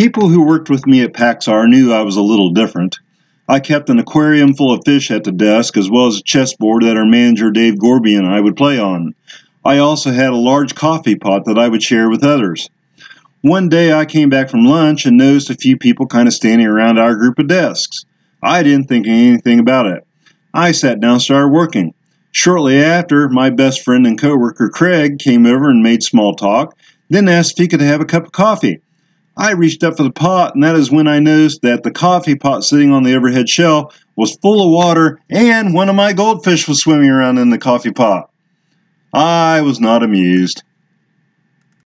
People who worked with me at Paxar knew I was a little different. I kept an aquarium full of fish at the desk, as well as a chessboard that our manager Dave Gorby and I would play on. I also had a large coffee pot that I would share with others. One day I came back from lunch and noticed a few people kind of standing around our group of desks. I didn't think anything about it. I sat down and started working. Shortly after, my best friend and coworker Craig came over and made small talk, then asked if he could have a cup of coffee. I reached up for the pot, and that is when I noticed that the coffee pot sitting on the overhead shelf was full of water, and one of my goldfish was swimming around in the coffee pot. I was not amused.